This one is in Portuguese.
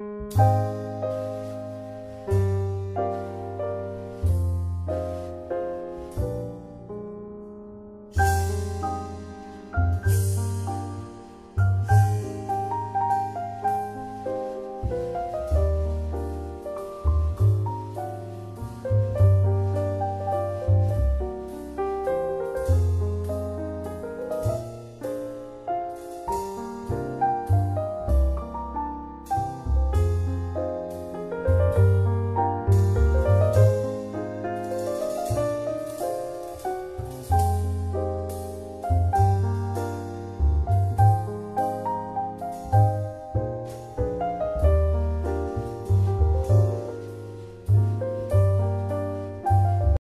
Música